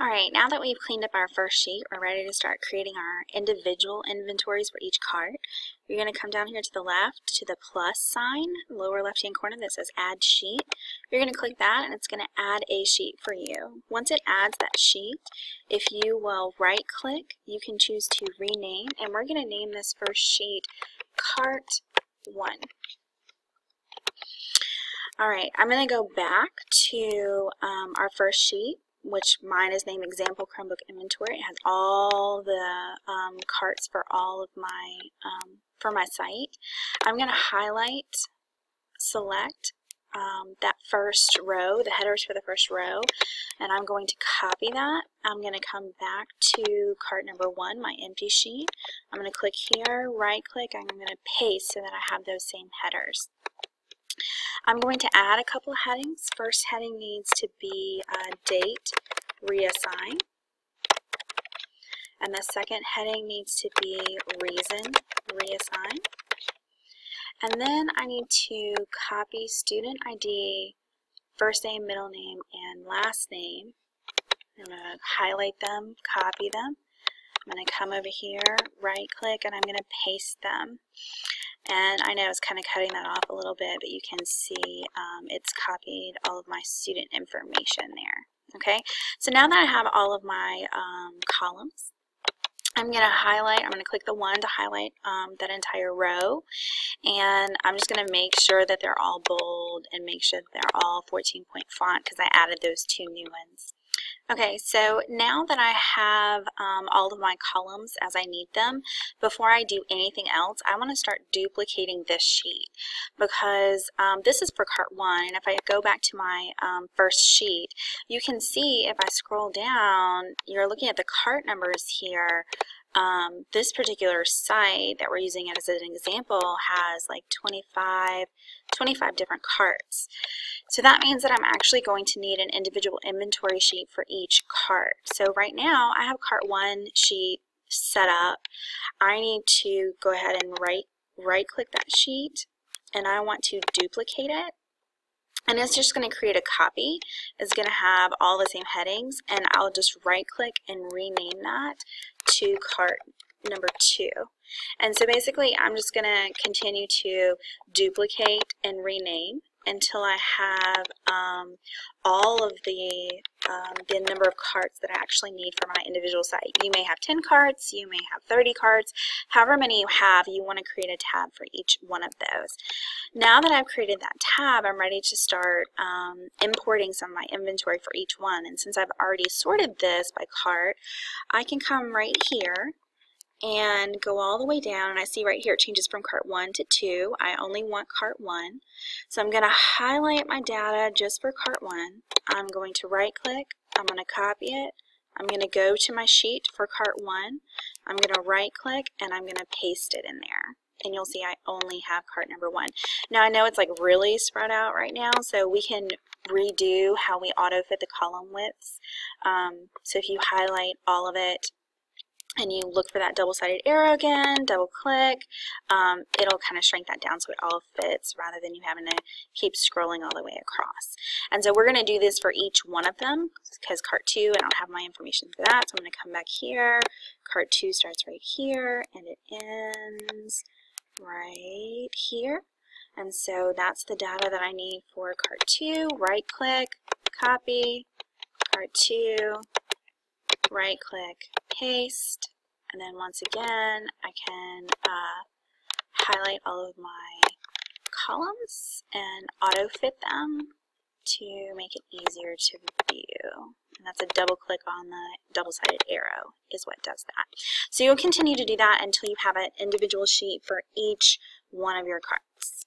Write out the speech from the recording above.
Alright, now that we've cleaned up our first sheet, we're ready to start creating our individual inventories for each cart. You're going to come down here to the left to the plus sign, lower left hand corner that says add sheet. You're going to click that and it's going to add a sheet for you. Once it adds that sheet, if you will right click, you can choose to rename and we're going to name this first sheet cart 1. Alright, I'm going to go back to um, our first sheet which mine is named Example Chromebook Inventory. It has all the um, carts for all of my, um, for my site. I'm going to highlight, select um, that first row, the headers for the first row, and I'm going to copy that. I'm going to come back to cart number one, my empty sheet. I'm going to click here, right click, I'm going to paste so that I have those same headers. I'm going to add a couple of headings. First heading needs to be uh, date reassign. And the second heading needs to be reason reassign. And then I need to copy student ID, first name, middle name, and last name. I'm going to highlight them, copy them. I'm going to come over here, right click, and I'm going to paste them. And I know it's kind of cutting that off a little bit, but you can see um, it's copied all of my student information there. Okay, so now that I have all of my um, columns, I'm going to highlight, I'm going to click the one to highlight um, that entire row and I'm just going to make sure that they're all bold and make sure that they're all 14 point font because I added those two new ones. Okay, so now that I have um, all of my columns as I need them, before I do anything else, I want to start duplicating this sheet. Because um, this is for cart one, and if I go back to my um, first sheet, you can see if I scroll down, you're looking at the cart numbers here, um, this particular site that we're using as an example has like 25, 25 different carts. So that means that I'm actually going to need an individual inventory sheet for each cart. So right now I have cart one sheet set up. I need to go ahead and right, right click that sheet and I want to duplicate it and it's just going to create a copy. It's going to have all the same headings and I'll just right click and rename that to cart number two. And so basically I'm just going to continue to duplicate and rename until I have um, all of the, um, the number of carts that I actually need for my individual site. You may have 10 carts, you may have 30 carts, however many you have, you want to create a tab for each one of those. Now that I've created that tab, I'm ready to start um, importing some of my inventory for each one. And since I've already sorted this by cart, I can come right here and go all the way down and I see right here it changes from cart 1 to 2. I only want cart 1. So I'm going to highlight my data just for cart 1. I'm going to right click, I'm going to copy it, I'm going to go to my sheet for cart 1, I'm going to right click and I'm going to paste it in there. And you'll see I only have cart number 1. Now I know it's like really spread out right now so we can redo how we auto fit the column widths. Um, so if you highlight all of it and you look for that double-sided arrow again, double click, um, it'll kind of shrink that down so it all fits rather than you having to keep scrolling all the way across. And so we're going to do this for each one of them because cart 2, I don't have my information for that, so I'm going to come back here. Cart 2 starts right here and it ends right here. And so that's the data that I need for cart 2. Right click, copy, cart 2, right click, paste, and then once again I can uh, highlight all of my columns and auto fit them to make it easier to view. And that's a double click on the double-sided arrow is what does that. So you'll continue to do that until you have an individual sheet for each one of your cards.